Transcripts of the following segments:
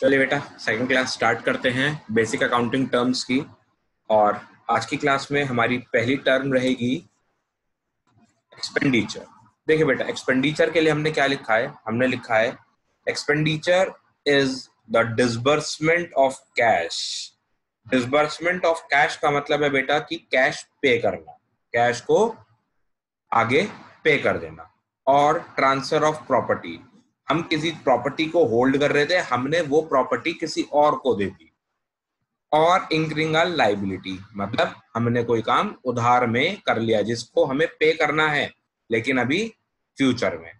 चलिए बेटा second class start करते हैं बेसिक अकाउंटिंग टर्म्स की। और आज की क्लास में हमारी पहली टर्म रहेगी एक्सपेंडिचर देखिए बेटा एक्सपेंडिचर के लिए हमने क्या लिखा है? हमने लिखा है expenditure is the disbursement of cash disbursement of cash का मतलब है बेटा कि कैश पे करना कैश को आगे पे कर देना। और ट्रांसफ़र ऑफ़ प्रॉपर्टी हम किसी प्रॉपर्टी को होल्ड कर रहे थे, हमने वो प्रॉपर्टी किसी और को दे दी। और इंक्रिंग लाइबिलिटी मतलब हमने कोई काम उधार में कर लिया, जिसको हमें पे करना है, लेकिन अभी फ्यूचर में।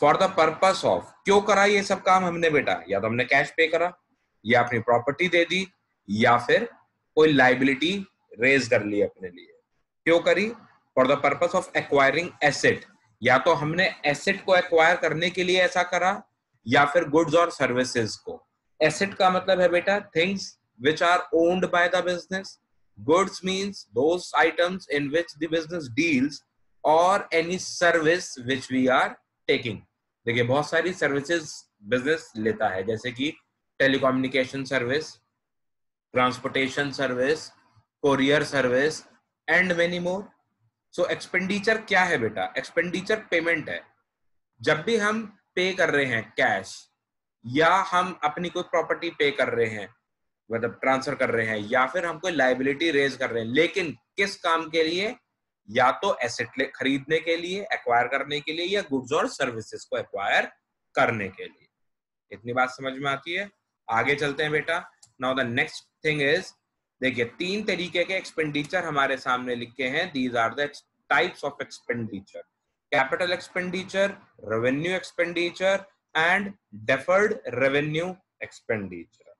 फॉर द पर्पस ऑफ़ क्यों करा ये सब काम हमने बेटा? या तो हमने कैश पे करा, या अपनी प्रॉपर्टी दे दी, या फिर कोई लाइबिलिटी रेज कर ली अपने लिए। क्यों करी? For the purpose of acquiring asset या तो हमने एसेट को एक्वायर करने के लिए ऐसा करा, या फिर गुड्स और सर्विसेज़ को। एसेट का मतलब है बेटा things which are owned by the business goods those items in which the business deals और any service which we are taking देखिए, बहुत सारी सर्विसेज़ बिज़नेस लेता है, जैसे कि telecommunication service transportation service courier service and many more so so, expenditure क्या है बेटा? एक्सपेंडिचर पेमेंट है। जब भी हम पे कर रहे हैं कैश या हम अपनी कोई प्रॉपर्टी पे कर रहे हैं मतलब ट्रांसफ़र कर रहे हैं या फिर हम कोई लाइबिलिटी रेज कर रहे हैं लेकिन किस काम के लिए? या तो एसेट खरीदने के लिए एक्वायर करने के लिए या गुड्स और सर्विसेज़ को एक्वायर करने के लिए। इतनी बात समझ में आती है? आगे चलते हैं बेटा। Now the next thing is देखिए तीन तरीके के एक्सपेंडिचर हमारे सामने लिखे हैं। These are the types of expenditure capital expenditure revenue expenditure and deferred revenue expenditure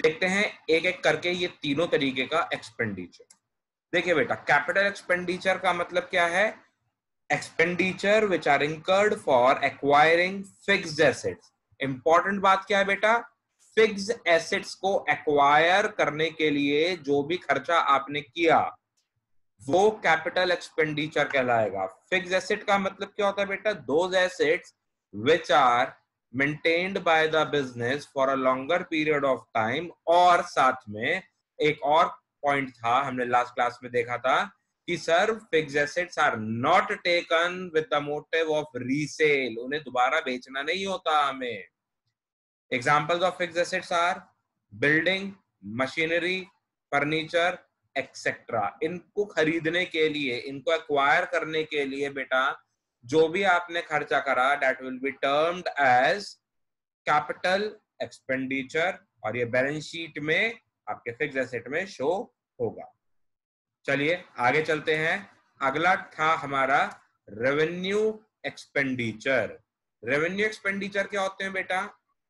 देखते हैं एक एक करके ये तीनों तरीके का एक्सपेंडिचर देखिए बेटा कैपिटल एक्सपेंडिचर का मतलब क्या है? Expenditure which are incurred for acquiring fixed assets important बात क्या है बेटा? फिक्स एसेट्स को एक्वायर करने के लिए जो भी खर्चा आपने किया वो कैपिटल एक्सपेंडिचर कहलाएगा। फिक्स एसेट का मतलब क्या होता है बेटा? Those assets which are maintained by the business for a longer period of time और साथ में एक और पॉइंट था हमने लास्ट क्लास में देखा था कि sir fix assets are not taken with the motive of resale उन्हें दोबारा बेचना नहीं होता हमें। Examples of fix assets are building machinery furniture, etcetera इनको खरीदने के लिए, इनको एक्वायर करने के लिए बेटा, जो भी आपने खर्चा करा that will be termed as capital expenditure और ये बैलेंस शीट में, आपके फिक्स एसेट में शो होगा। चलिए, आगे चलते हैं। अगला था हमारा रेवेन्यू एक्सपेंडिचर रेवेन्यू एक्सपेंडिचर क्या होते हैं बेटा?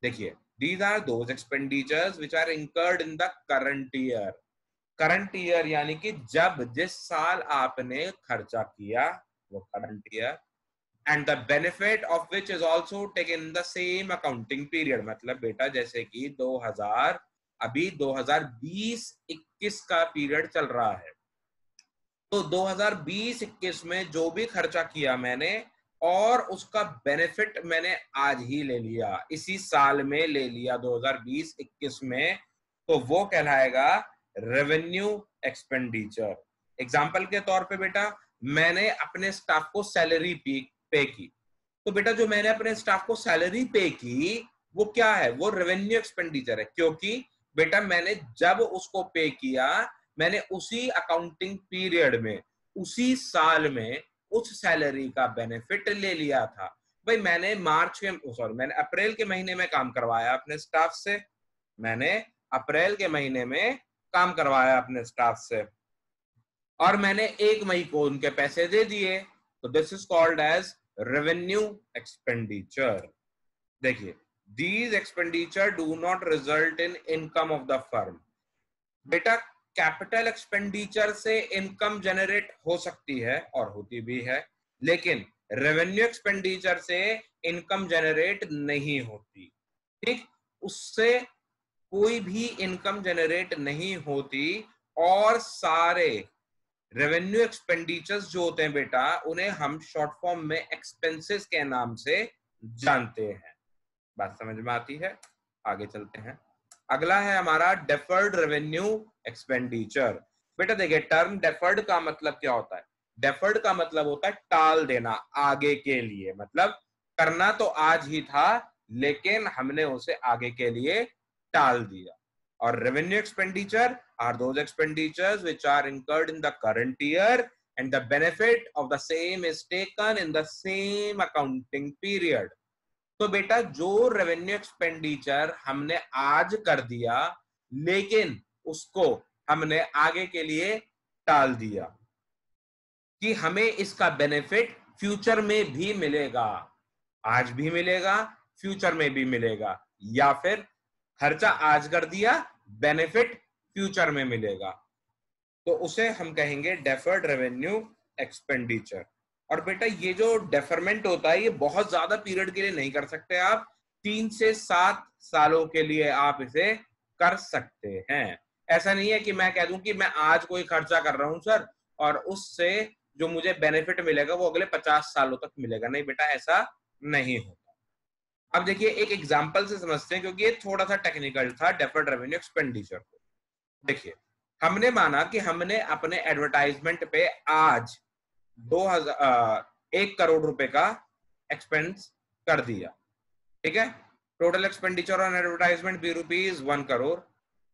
देखिए these are those which are incurred in the current year current year यानी कि जब जिस साल आपने खर्चा किया, वो current year and the benefit of which is also take in the same accounting period मतलब बेटा जैसे कि 2000 अभी 2020-21 का पीरियड चल रहा है। तो 2020-21 में जो भी खर्चा किया मैंने, और उसका बेनिफिट मैंने आज ही ले लिया, इसी साल में ले लिया 2020-21 में तो वो कहलाएगा रेवेन्यू एक्सपेंडिचर एग्ज़ाम्पल के तौर पे बेटा, मैंने अपने स्टाफ को सैलरी पे की। तो बेटा, जो मैंने अपने स्टाफ को सैलरी पे की, वो क्या है? वो रेवेन्यू एक्सपेंडिचर है। क्योंकि बेटा, मैंने जब उसको पे किया, मैंने उसी अकाउंटिंग पीरियड में, उसी साल में उस सैलरी का बेनिफिट ले लिया था। भाई, मैंने मार्च के सॉरी मैंने अप्रैल के महीने में काम करवाया अपने स्टाफ से। मैंने अप्रैल के महीने में काम करवाया अपने स्टाफ से। और मैंने एक मई को उनके पैसे दे दिए। तो this is called as revenue expenditure देखिए these expenditure do not result in income of the firm बेटा कैपिटल एक्सपेंडिचर से इनकम जनरेट हो सकती है और होती भी है, लेकिन रेवेन्यू एक्सपेंडिचर से इनकम जनरेट नहीं होती। ठीक? उससे कोई भी इनकम जनरेट नहीं होती और सारे रेवेन्यू एक्सपेंडिचर्स जो होते हैं बेटा, उन्हें हम शॉर्ट फॉर्म में एक्सपेंसेस के नाम से जानते हैं। बात समझ में आती है? आगे चलते हैं। अगला है हमारा डेफर्ड रेवेन्यू एक्सपेंडिचर बेटा देखिए टर्म डेफर्ड का मतलब क्या होता है? डेफर्ड का मतलब होता है टाल देना, आगे के लिए। मतलब करना तो आज ही था, लेकिन हमने उसे आगे के लिए टाल दिया। और revenue expenditure are those expenditures which are incurred in the current year and the benefit of the same is taken in the same accounting period तो बेटा, जो रेवेन्यू एक्सपेंडिचर हमने आज कर दिया, लेकिन उसको हमने आगे के लिए टाल दिया कि हमें इसका बेनिफिट फ्यूचर में भी मिलेगा, आज भी मिलेगा फ्यूचर में भी मिलेगा, या फिर खर्चा आज कर दिया बेनिफिट फ्यूचर में मिलेगा। तो उसे हम कहेंगे डेफर्ड रेवेन्यू एक्सपेंडिचर और बेटा, ये जो डेफरमेंट होता है, ये बहुत ज़्यादा पीरियड के लिए नहीं कर सकते आप। तीन से सात सालों के लिए आप इसे कर सकते हैं। ऐसा नहीं है कि मैं कह दूँ कि मैं आज कोई खर्चा कर रहा हूँ, सर, और उससे जो मुझे बेनिफिट मिलेगा, वो अगले पचास सालों तक मिलेगा। नहीं बेटा, ऐसा नहीं होता। अब देखिए एक एग्ज़ाम्पल से समझते हैं क्योंकि ये थोड़ा सा टेक्निकल था डेफर्ड रेवेन्यू एक्सपेंडिचर देखिए हमने माना कि हमने अपने एडवर्टाइजमेंट पे आज दो हज़ार एक करोड़ रुपए का एक्सपेंस कर दिया। ठीक है? Total expenditure on advertisement B rupees one crore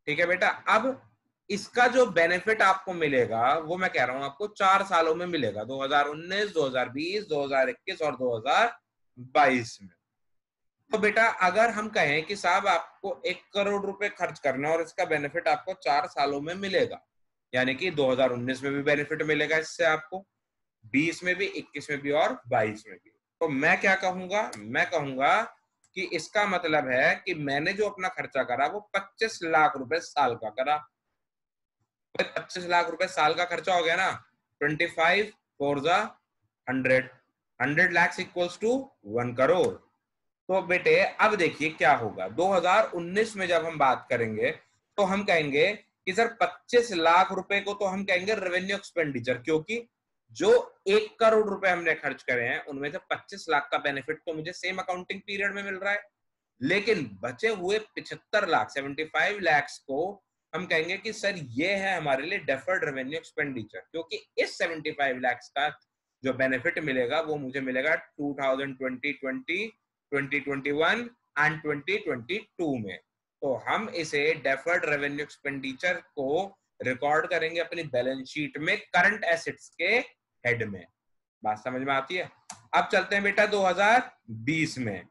ठीक है बेटा? अब इसका जो बेनिफिट आपको मिलेगा वो मैं कह रहा हूँ आपको चार सालों में मिलेगा 2019, 2020, 2021 और 2022 में। तो बेटा, अगर हम कहें कि साहब आपको एक करोड़ रुपए खर्च करना और इसका बेनिफिट आपको चार सालों में मिलेगा, यानी कि 2019 में भी बेनिफिट मिलेगा इससे आपको 20 में भी 21 में भी और 22 में भी। तो मैं क्या कहूँगा? मैं कहूँगा कि इसका मतलब है कि मैंने जो अपना खर्चा करा, वो 25 लाख रुपए साल का करा। पच्चीस लाख रुपए साल का खर्चा हो गया ना? 25 फाइव, फोर जा, hundred. Hundred lakhs equals to one crore. तो बेटे अब देखिए क्या होगा। 2019 में जब हम बात करेंगे तो हम कहेंगे कि सर 25 लाख रुपए को तो हम कहेंगे रेवेन्यू एक्सपेंडिचर क्योंकि जो एक करोड़ रुपए हमने खर्च करे हैं उनमें से 25 लाख का बेनिफिट तो मुझे सेम अकाउंटिंग पीरियड में मिल रहा है। लेकिन बचे हुए पिछहत्तर लाख 75 लैक्स को हम कहेंगे कि सर ये है हमारे लिए डेफर्ड रेवेन्यू एक्सपेंडिचर क्योंकि इस 75 लैक्स का जो बेनिफिट मिलेगा वो मुझे मिलेगा 2020, 2021 एंड 2022 में। तो हम इसे डेफर्ड रेवेन्यू एक्सपेंडिचर को रिकॉर्ड करेंगे अपनी बैलेंस शीट में करंट एसेट्स के हेड में। बात समझ में आती है? अब चलते हैं बेटा 2020 में।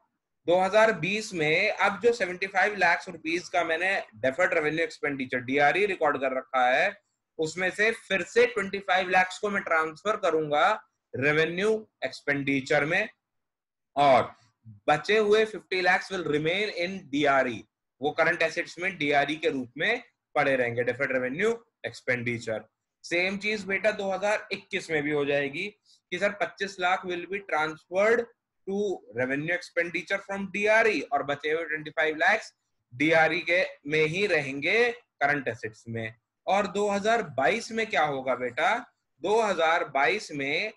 2020 में अब जो 75 लाख रुपीस का मैंने deferred revenue expenditure DRE record कर रखा है, उसमें से फिर से 25 लाख को मैं ट्रांसफ़र करूँगा रेवेन्यू एक्सपेंडिचर में। और बचे हुए 50 lakh will remain in DRE वो करंट एसेट्स में डीआरई के रूप में पड़े रहेंगे डेफर्ड रेवेन्यू एक्सपेंडिचर सेम चीज़ बेटा 2021 में भी हो जाएगी कि sir 25 lakh will be transferred to revenue expenditure from DRE और बचे हुए 25 लाख डीआरई के में ही रहेंगे करंट एसेट्स में. और 2022 में क्या होगा बेटा? 2022 में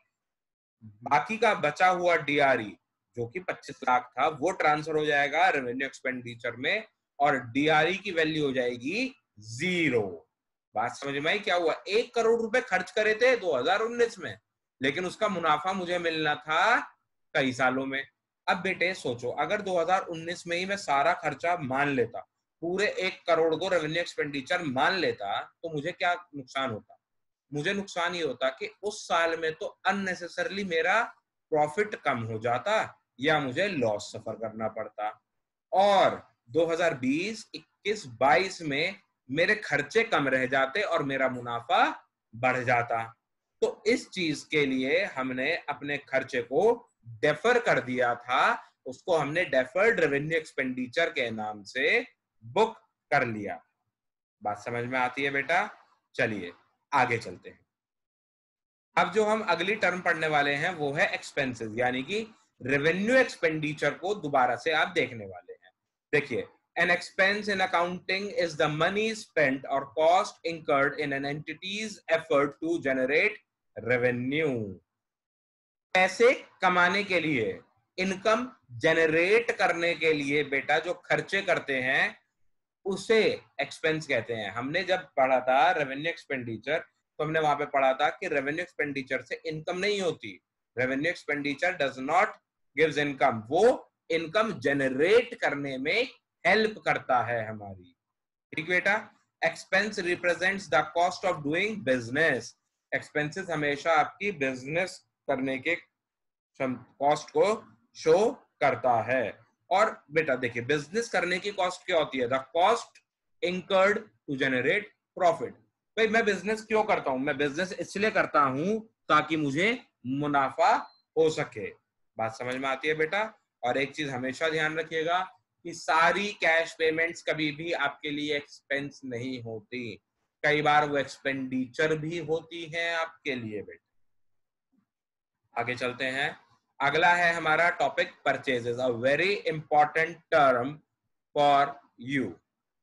बाकी का बचा हुआ डीआरई जो कि 25 लाख था, वो ट्रांसफ़र हो जाएगा रेवेन्यू एक्सपेंडिचर में और डीआरई की वैल्यू हो जाएगी ज़ीरो बात समझ में आई? क्या हुआ? एक करोड़ रुपए खर्च करे थे 2019 में, लेकिन उसका मुनाफा मुझे मिलना था कई सालों में। अब बेटे, सोचो, अगर 2019 में ही मैं सारा खर्चा मान लेता, पूरे एक करोड़ को रेवेन्यू एक्सपेंडिचर मान लेता तो मुझे क्या नुकसान होता? मुझे नुकसान ये होता कि उस साल में तो अननेसेसरली मेरा प्रॉफिट कम हो जाता या मुझे लॉस सफ़र करना पड़ता। और 2020, 21, 22 में मेरे खर्चे कम रह जाते और मेरा मुनाफा बढ़ जाता। तो इस चीज़ के लिए हमने अपने खर्चे को डेफर कर दिया था। उसको हमने डेफर्ड रेवेन्यू एक्सपेंडिचर के नाम से बुक कर लिया। बात समझ में आती है बेटा? चलिए आगे चलते हैं। अब जो हम अगली टर्म पढ़ने वाले हैं वो है एक्सपेंसेस यानी कि रेवेन्यू एक्सपेंडिचर को दोबारा से आप देखने वाले हैं। देखिए, An expense in accounting is the money spent or cost incurred in an entity's effort to generate revenue. पैसे कमाने के लिए इनकम जनरेट करने के लिए बेटा जो खर्चे करते हैं, उसे एक्सपेंस कहते हैं। हमने जब पढ़ा था रेवेन्यू एक्सपेंडिचर तो हमने वहाँ पे पढ़ा था कि रेवेन्यू एक्सपेंडिचर से इनकम नहीं होती। Revenue expenditure does not gives income वो इनकम जनरेट करने में हेल्प करता है हमारी। ठीक बेटा? Expense represents the cost of doing business expenses हमेशा आपकी बिज़नेस करने के कॉस्ट को शो करता है। और बेटा देखिए बिज़नेस करने की कॉस्ट क्या होती है? The cost incurred to generate profit भाई, मैं बिज़नेस क्यों करता हूँ? मैं बिज़नेस इसलिए करता हूँ ताकि मुझे मुनाफा हो सके। बात समझ में आती है बेटा? और एक चीज़ हमेशा ध्यान रखिएगा कि सारी कैश पेमेंट्स कभी भी आपके लिए एक्सपेंस नहीं होती। कई बार वो एक्सपेंडिचर भी होती है आपके लिए बेटा। आगे चलते हैं। अगला है हमारा topic purchases a very important term for you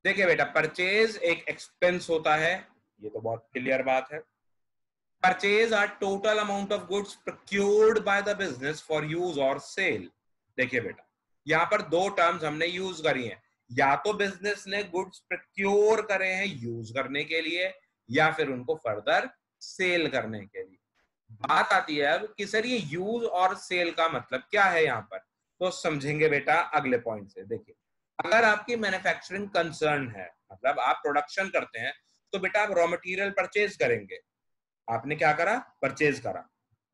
देखिए बेटा परचेज एक एक्सपेंस होता है, ये तो बहुत क्लियर बात है। Purchase are total amount of goods procured by the business for use और सेल देखिए बेटा, यहाँ पर दो टर्म्स हमने यूज़ करी हैं। या तो बिज़नेस ने गुड्स प्रोक्योर करे हैं यूज़ करने के लिए, या फिर उनको फर्दर सेल करने के लिए। बात आती है अब कि सर ये यूज़ और सेल का मतलब क्या है यहाँ पर? तो समझेंगे बेटा अगले पॉइंट से। देखिए, अगर आपकी मैन्युफैक्चरिंग कंसर्न है मतलब आप प्रोडक्शन करते हैं तो बेटा आप रॉ मटेरियल परचेज करेंगे। आपने क्या करा? परचेज करा।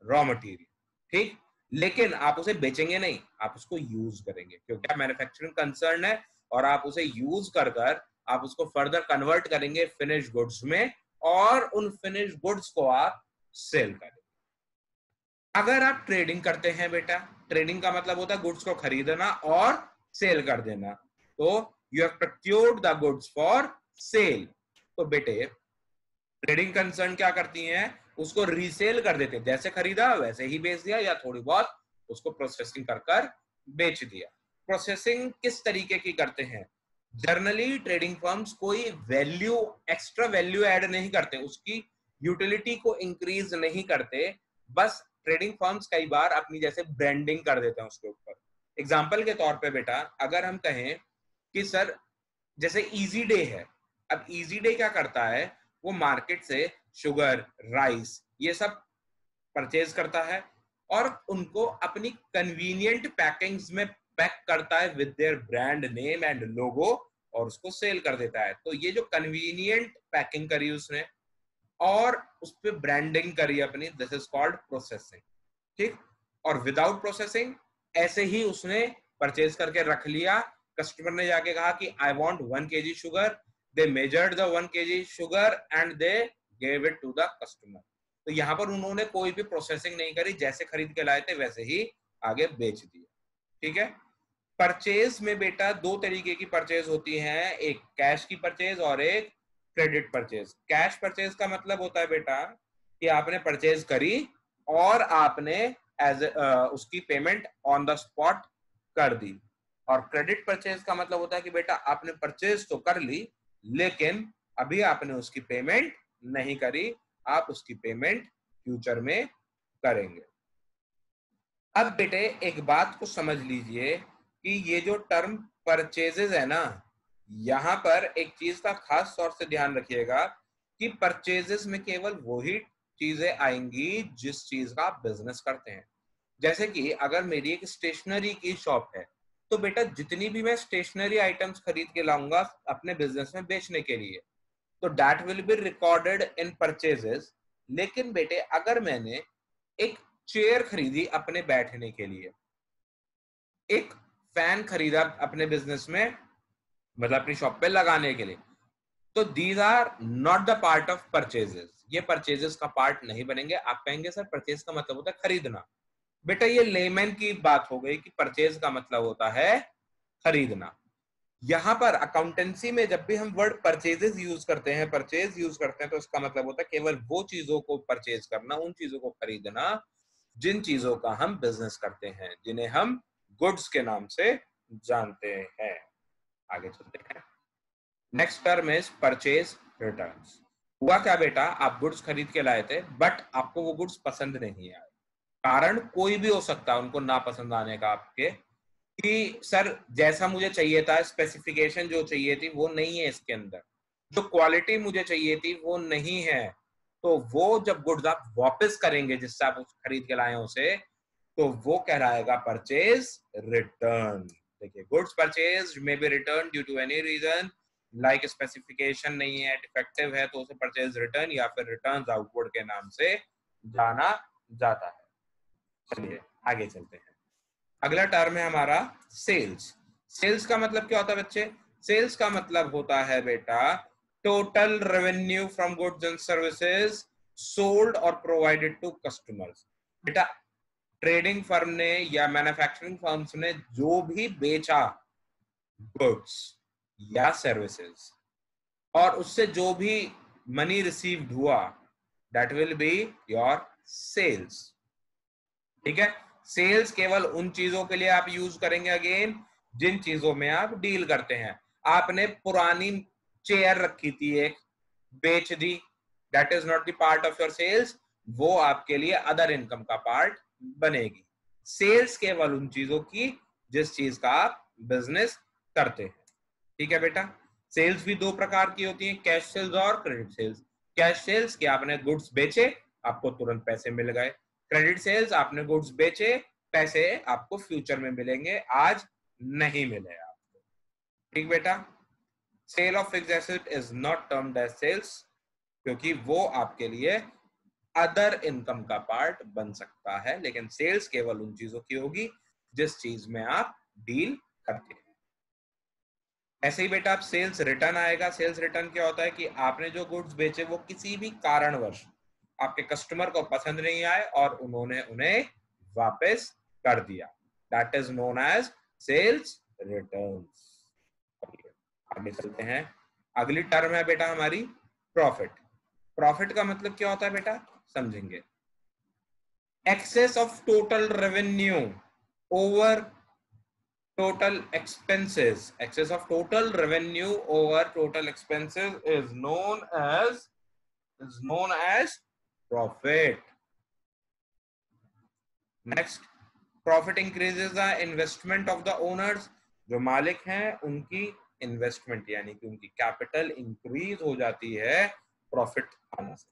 रॉ मटेरियल ठीक? लेकिन आप उसे बेचेंगे नहीं, आप उसको यूज़ करेंगे। क्योंकि आप मैन्युफैक्चरिंग कंसर्न है? और आप उसे यूज़ कर कर आप उसको फर्दर कन्वर्ट करेंगे फिनिश गुड्स में और उन फिनिश गुड्स को आप सेल करेंगे। अगर आप ट्रेडिंग करते हैं बेटा ट्रेडिंग का मतलब होता है गुड्स को खरीदना और सेल कर देना। तो you have procured the goods for sale तो बेटे ट्रेडिंग कंसर्न क्या करती हैं? उसको रीसेल कर देते जैसे खरीदा, वैसे ही बेच दिया या थोड़ी बहुत उसको प्रोसेसिंग कर कर बेच दिया। प्रोसेसिंग किस तरीके की करते हैं? जर्नली ट्रेडिंग फर्म्स कोई वैल्यू एक्स्ट्रा वैल्यू ऐड नहीं करते। उसकी यूटिलिटी को इंक्रीज नहीं करते। बस ट्रेडिंग फर्म्स कई बार अपनी जैसे ब्रांडिंग कर देते हैं उसके ऊपर। एग्ज़ाम्पल के तौर पे बेटा, अगर हम कहें कि, सर, जैसे इजी डे है। अब इजी डे क्या करता है? वो मार्केट से शुगर राइस ये सब परचेज करता है और उनको अपनी कन्वीनियंट पैकिंग्स में पैक करता है with their brand name and logo और उसको सेल कर देता है। तो ये जो कन्वीनियंट पैकिंग करी उसने और उस पर ब्रांडिंग करी अपनी दिस इज़ कॉल्ड प्रोसेसिंग ठीक? और विदाउट प्रोसेसिंग ऐसे ही उसने परचेज करके रख लिया। कस्टमर ने जाके कहा कि I want one K G sugar they measured the one K G sugar and they gave it to the customer तो यहाँ पर उन्होंने कोई भी प्रोसेसिंग नहीं करी, जैसे खरीद के लाए थे, वैसे ही आगे बेच दिया ठीक है? परचेज में बेटा दो तरीके की परचेज होती है। एक कैश की परचेज और एक क्रेडिट परचेज कैश परचेज का मतलब होता है बेटा कि आपने परचेज करी और आपने एज उसकी पेमेंट ऑन द स्पॉट कर दी। और क्रेडिट परचेज का मतलब होता है कि बेटा आपने परचेज तो कर ली लेकिन अभी आपने उसकी पेमेंट नहीं करी, आप उसकी पेमेंट फ्यूचर में करेंगे। अब बेटे, एक बात को समझ लीजिए कि ये जो टर्म परचेजेस है ना, यहाँ पर एक चीज़ का खास तौर से ध्यान रखिएगा कि परचेजेस में केवल वही चीज़ें आएँगी जिस चीज़ का बिज़नेस करते हैं। जैसे कि अगर मेरी एक स्टेशनरी की शॉप है तो बेटा जितनी भी मैं स्टेशनरी आइटम्स खरीद के लाऊँगा अपने बिज़नेस में बेचने के लिए तो that will be recorded in purchases लेकिन बेटे, अगर मैंने एक चेयर खरीदी अपने बैठने के लिए, एक फ़ैन खरीदा अपने बिज़नेस में मतलब अपनी शॉप पे लगाने के लिए तो these are not the part of purchases ये परचेजेस का पार्ट नहीं बनेंगे। आप कहेंगे, सर परचेज का मतलब होता है खरीदना। बेटा, ये लेमैन की बात हो गई कि परचेज का मतलब होता है खरीदना। यहाँ पर अकाउंटेंसी में जब भी हम वर्ड परचेजेस यूज़ करते हैं परचेज यूज़ करते हैं तो उसका मतलब होता है केवल वो चीज़ों को परचेज करना, उन चीज़ों को खरीदना, जिन चीज़ों का हम बिज़नेस करते हैं, जिन्हें हम गुड्स के नाम से जानते हैं। आगे चलते हैं। Next term is purchase return हुआ क्या बेटा? आप गुड्स खरीद के लाए थे बट आपको वो गुड्स पसंद नहीं आए। कारण कोई भी हो सकता है उनको ना पसंद आने का आपके, कि सर, जैसा मुझे चाहिए था स्पेसिफिकेशन जो चाहिए थी, वो नहीं है इसके अंदर। जो क्वालिटी मुझे चाहिए थी, वो नहीं है। तो वो जब गुड्स आप वापस करेंगे, जिससे आप खरीद के लाए उसे तो वो कहलाएगा परचेज रिटर्न देखिए goods purchase may be return due to any reason like specification नहीं है डिफेक्टिव है तो उसे परचेज रिटर्न या फिर रिटर्न आउटवर्ड के नाम से जाना जाता है। चलिए, आगे चलते हैं। अगला टर्म है हमारा सेल्स सेल्स का मतलब क्या होता है बच्चे? सेल्स का मतलब होता है बेटा total revenue from goods and services sold और प्रोवाइडेड टू कस्टमर्स बेटा ट्रेडिंग फर्म ने या मैन्युफैक्चरिंग फर्म्स ने जो भी बेचा गुड्स या सर्विसेज़ और उससे जो भी मनी रिसीव्ड हुआ that will be your sales ठीक है? सेल्स केवल उन चीज़ों के लिए आप यूज़ करेंगे अगेन जिन चीज़ों में आप डील करते हैं। आपने पुरानी चेयर रखी थी एक, बेच दी। That is not the part of your sales वो आपके लिए अदर इनकम का पार्ट बनेगी। सेल्स केवल उन चीज़ों की जिस चीज़ का आप बिज़नेस करते हैं। ठीक है बेटा? सेल्स भी दो प्रकार की होती है कैश सेल्स और क्रेडिट सेल्स कैश सेल्स के आपने गुड्स बेचे, आपको तुरंत पैसे मिल गए। क्रेडिट सेल्स आपने गुड्स बेचे, पैसे आपको फ्यूचर में मिलेंगे, आज नहीं मिले आपको। ठीक बेटा? Sale of fix asset is not termed as sales क्योंकि वो आपके लिए अदर इनकम का पार्ट बन सकता है, लेकिन सेल्स केवल उन चीज़ों की होगी, जिस चीज़ में आप डील करते हैं। ऐसे ही बेटा, आप सेल्स रिटर्न आएगा। सेल्स रिटर्न क्या होता है कि आपने जो गुड्स बेचे, वो किसी भी कारणवश आपके कस्टमर को पसंद नहीं आए और उन्होंने उन्हें वापस कर दिया। That is known as sales return आगे चलते हैं। अगली टर्म है बेटा हमारी प्रॉफिट प्रॉफिट का मतलब क्या होता है बेटा? समझेंगे। Excess of total revenue over total expenses. Excess of total revenue over total expenses is known as, is known as profit. Next, profit increases the investment of the owners. जो मालिक हैं, उनकी इन्वेस्टमेंट यानी कि उनकी कैपिटल इंक्रीज हो जाती है प्रॉफिट आने से।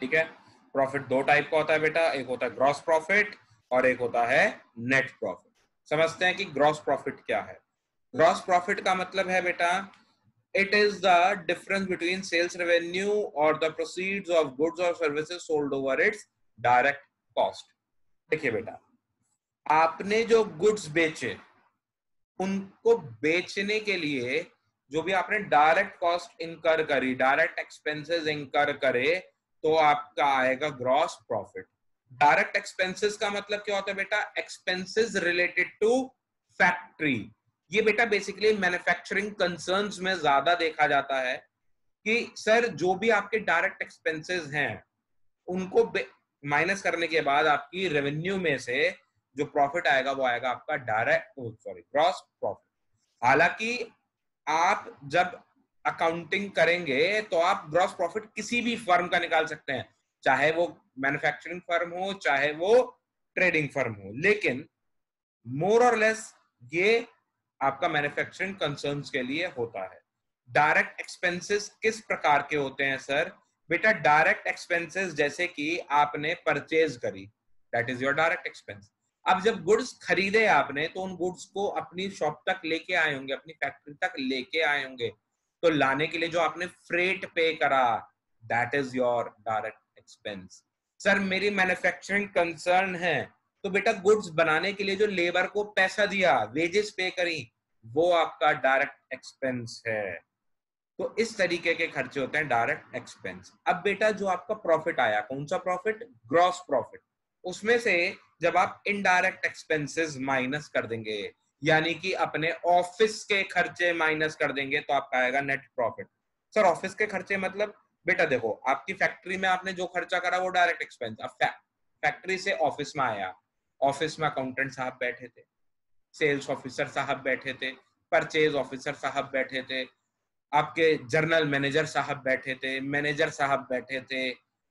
ठीक है? प्रॉफिट दो टाइप का होता है बेटा। एक होता है ग्रॉस प्रॉफिट और एक होता है नेट प्रॉफिट समझते हैं कि ग्रॉस प्रॉफिट क्या है? ग्रॉस प्रॉफिट का मतलब है बेटा it is the difference between sales revenue और द प्रोसीड्स ऑफ़ गुड्स और services sold over its direct cost देखिए बेटा, आपने जो गुड्स बेचे, उनको बेचने के लिए जो भी आपने डायरेक्ट कॉस्ट इनकर करी डायरेक्ट एक्सपेंसेस इनकर करे तो आपका आएगा ग्रॉस प्रॉफिट डायरेक्ट एक्सपेंसेस का मतलब क्या होता है बेटा? एक्सपेंसेस रिलेटेड टू फैक्ट्री ये बेटा बेसिकली मैन्युफैक्चरिंग कंसर्न्स में ज़्यादा देखा जाता है कि, सर, जो भी आपके डायरेक्ट एक्सपेंसेस हैं, उनको माइनस करने के बाद आपकी रेवेन्यू में से जो प्रॉफिट आएगा, वो आएगा आपका डायरेक्ट सॉरी ग्रॉस प्रॉफिट हालाँकि आप जब अकाउंटिंग करेंगे तो आप ग्रॉस प्रॉफिट किसी भी फर्म का निकाल सकते हैं। चाहे वो मैन्युफैक्चरिंग फर्म हो, चाहे वो ट्रेडिंग फर्म हो। लेकिन मोर और लेस ये आपका मैन्युफैक्चरिंग कंसर्न के लिए होता है। डायरेक्ट एक्सपेंसेस किस प्रकार के होते हैं सर बेटा डायरेक्ट एक्सपेंसेस जैसे कि आपने परचेज करी। That is your direct expense अब जब गुड्स खरीदे आपने तो उन गुड्स को अपनी शॉप तक लेके आए होंगे, अपनी फैक्ट्री तक लेके आए होंगे। तो लाने के लिए जो आपने फ्रेट पे करा that is your direct expense sir मेरी मैन्युफैक्चरिंग कंसर्न है। तो बेटा गुड्स बनाने के लिए जो लेबर को पैसा दिया वेजेस पे करी, वो आपका डायरेक्ट एक्सपेंस है। तो इस तरीके के खर्चे होते हैं डायरेक्ट एक्सपेंस अब बेटा जो आपका प्रॉफिट आया, कौन सा प्रॉफिट ग्रॉस प्रॉफिट उसमें से जब आप इनडायरेक्ट एक्सपेंसेस माइनस कर देंगे, यानी कि अपने ऑफ़िस के खर्चे माइनस कर देंगे तो आपका आएगा नेट प्रॉफिट सर ऑफ़िस के खर्चे मतलब? बेटा देखो, आपकी फैक्ट्री में आपने जो खर्चा करा, वो डायरेक्ट एक्सपेंस अब फैक्ट्री से ऑफ़िस में आया ऑफ़िस में अकाउंटेंट साहब बैठे थे सेल्स ऑफिसर साहब बैठे थे परचेज ऑफिसर साहब बैठे थे, आपके जर्नल मैनेजर साहब बैठे थे मैनेजर साहब बैठे थे,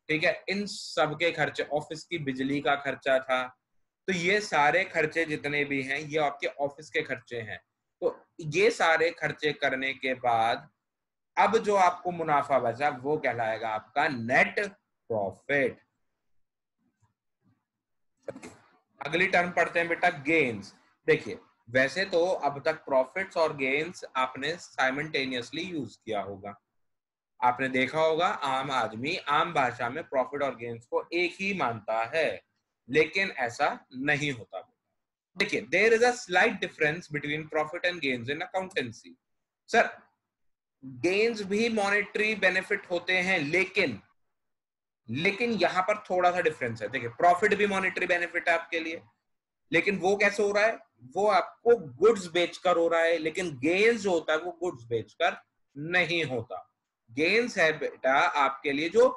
ठीक है? इन सब के खर्चे ऑफ़िस की बिजली का खर्चा था। तो ये सारे खर्चे जितने भी हैं, ये आपके ऑफ़िस के खर्चे हैं। तो ये सारे खर्चे करने के बाद, अब जो आपको मुनाफा बचा, वो कहलाएगा आपका नेट प्रॉफिट अगली टर्म पढ़ते हैं बेटा गेन्स देखिए, वैसे तो अब तक प्रॉफिट्स और गेन्स आपने साइमल्टेनियसली यूज़ किया होगा। आपने देखा होगा, आम आदमी आम भाषा में प्रॉफिट और गेन्स को एक ही मानता है, लेकिन ऐसा नहीं होता। देखिए there is a slight difference between profit and gains in accountancy sir gains भी मॉनेटरी बेनिफिट होते हैं, लेकिन लेकिन यहाँ पर थोड़ा सा डिफरेंस है। देखिए प्रॉफिट भी मॉनेटरी बेनिफिट है आपके लिए, लेकिन वो कैसे हो रहा है? वो आपको गुड्स बेचकर हो रहा है, लेकिन गेन्स जो होता है वो गुड्स बेचकर नहीं होता। गेन्स है बेटा आपके लिए जो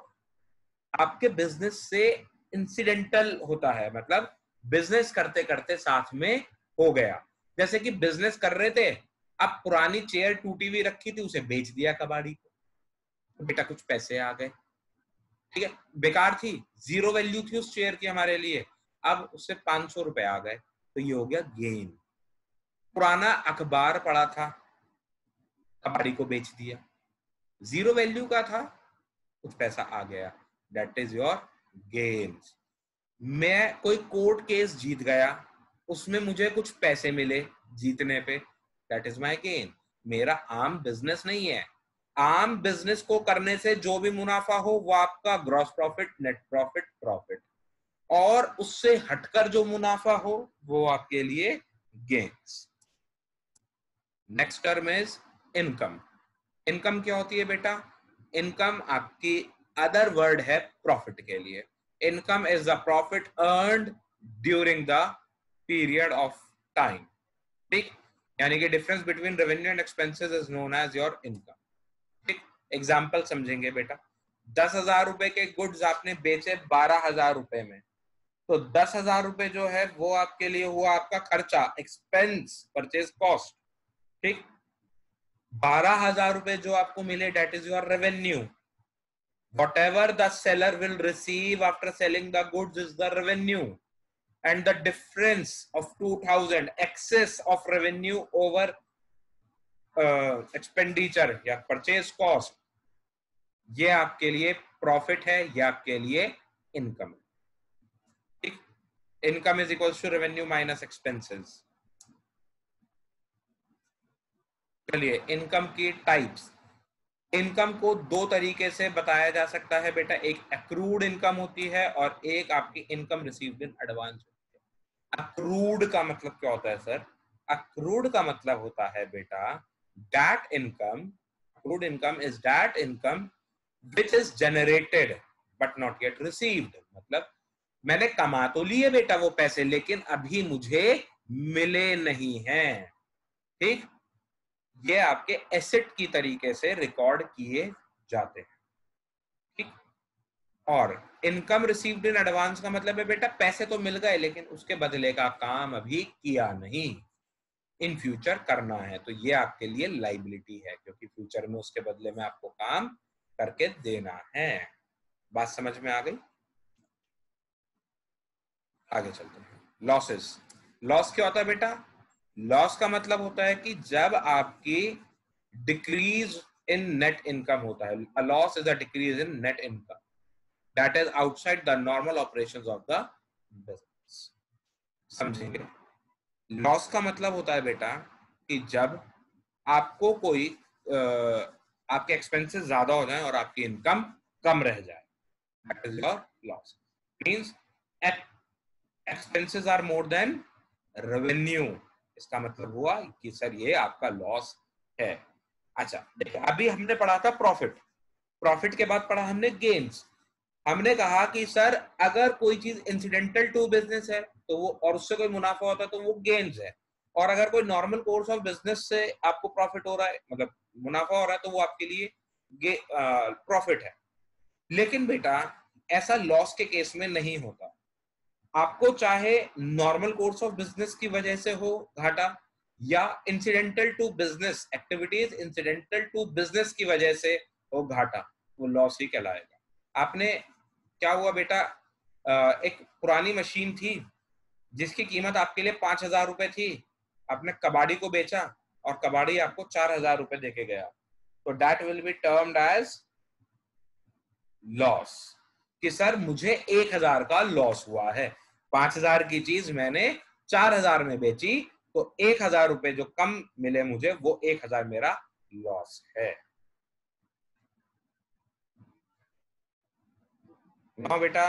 आपके बिज़नेस से इंसिडेंटल होता है मतलब बिज़नेस करते करते साथ में हो गया। जैसे कि बिज़नेस कर रहे थे, अब पुरानी चेयर टूटी हुई रखी थी, उसे बेच दिया कबाड़ी को। बेटा कुछ पैसे आ गए। ठीक है? बेकार थी। ज़ीरो वैल्यू थी उस शेयर की हमारे लिए। अब उससे पाँच सौ रुपए आ गए। तो ये हो गया गेन पुराना अखबार पड़ा था। कबाड़ी को बेच दिया। ज़ीरो वैल्यू का था। कुछ पैसा आ गया। डेट इज़ योर गेन्स मैं कोई कोर्ट केस जीत गया। उसमें मुझे कुछ पैसे मिले जीतने पे। दैट इज़ माई गेन मेरा आम बिज़नेस नहीं है। आम बिज़नेस को करने से जो भी मुनाफा हो, वो आपका gross profit net profit profit और उससे हटकर जो मुनाफा हो, वो आपके लिए gains next term is income income क्या होती है बेटा? इनकम आपकी अदर वर्ड है प्रॉफिट के लिए. Income is the profit earn during the period of time ठीक? यानी कि difference between revenue and expenses is known as your income example समझेंगे बेटा। दस हज़ार रुपए के गुड्स आपने बेचे बारह हज़ार रुपए में। तो दस हज़ार रुपए जो है, वो आपके लिए हुआ आपका खर्चा एक्सपेंस परचेज कॉस्ट ठीक? बारह हज़ार रुपए जो आपको मिले that is your revenue whatever the seller will receive after selling the goods is the revenue and the difference of two thousand excess of revenue over expenditure या परचेज कॉस्ट ये आपके लिए प्रॉफिट है, ये आपके लिए इनकम है। ठीक? Income is equal to revenue minus expenses चलिए इनकम की टाइप्स इनकम को दो तरीके से बताया जा सकता है, बेटा। एक अक्रूड इनकम होती है और एक आपकी इनकम रिसीव्ड इन एडवांस होती है। अक्रूड का मतलब क्या होता है सर अक्रूड का मतलब होता है, बेटा that income accrued income is that income which is generated but not yet received मतलब मैंने कमा तो लिए बेटा वो पैसे, लेकिन अभी मुझे मिले नहीं हैं। ठीक? ये आपके एसेट की तरीके से रिकॉर्ड किए जाते हैं। ठीक? और इनकम रिसीव्ड इन एडवांस का मतलब है बेटा, पैसे तो मिल गए, लेकिन उसके बदले का काम अभी किया नहीं। इन फ्यूचर करना है तो ये आपके लिए लाइबिलिटी है, क्योंकि फ्यूचर में उसके बदले में आपको काम करके देना है। बात समझ में आ गई? आगे चलते हैं। लॉसेस लॉस क्या होता है बेटा? लॉस का मतलब होता है कि जब आपकी डिक्रीज इन नेट इनकम होता है। Loss is a decrease in net income that is outside the normal operation of the business समझेंगे? लॉस का मतलब होता है बेटा कि जब आपको कोई आपके एक्सपेंसेस ज़्यादा हो जाए और आपकी इनकम कम रह जाए। Loss means expenses are more than revenue इसका मतलब हुआ कि सर ये आपका लॉस है। अच्छा देखिए, अभी हमने पढ़ा था प्रॉफिट प्रॉफिट के बाद पढ़ा हमने गेन्स हमने कहा कि सर, अगर कोई चीज़ इंसिडेंटल टू बिज़नेस है तो वो और उससे कोई मुनाफा होता है तो वो गेन्स है। और अगर कोई नॉर्मल कोर्स ऑफ़ बिज़नेस से आपको प्रॉफिट हो रहा है मतलब मुनाफा हो रहा है तो वो आपके लिए प्रॉफिट है। लेकिन बेटा, ऐसा लॉस के केस में नहीं होता। आपको चाहे नॉर्मल कोर्स ऑफ़ बिज़नेस की वजह से हो, घाटा, या incidental to business activities incidental to business की वजह से हो, घाटा, वो लॉस ही कहलाएगा। आपने क्या हुआ बेटा? एक पुरानी मशीन थी, जिसकी कीमत आपके लिए पाँच हज़ार रुपए थी। आपने कबाड़ी को बेचा और कबाड़ी आपको चार हज़ार रुपए देके गया। तो that will be termed as loss कि सर, मुझे एक हज़ार का लॉस हुआ है। पाँच हज़ार की चीज़ मैंने चार हज़ार में बेची तो एक हज़ार रुपए जो कम मिले मुझे, वो एक हज़ार मेरा लॉस है। now beta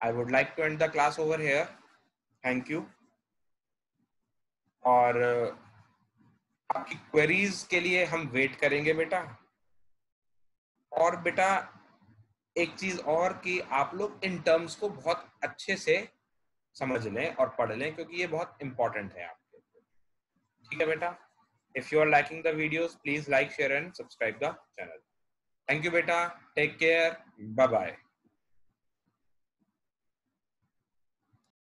i would like to end the class over here. Thank you. और आपकी क्वेरीज के लिए हम वेट करेंगे बेटा। और बेटा, एक चीज़ और कि आप लोग इन टर्म्स को बहुत अच्छे से समझ लें और पढ़ लें, क्योंकि ये बहुत इंपॉर्टेंट है आपके लिए। ठीक है बेटा? If you are liking the videos please like share and subscribe the channel thank you बेटा। Take care bye bye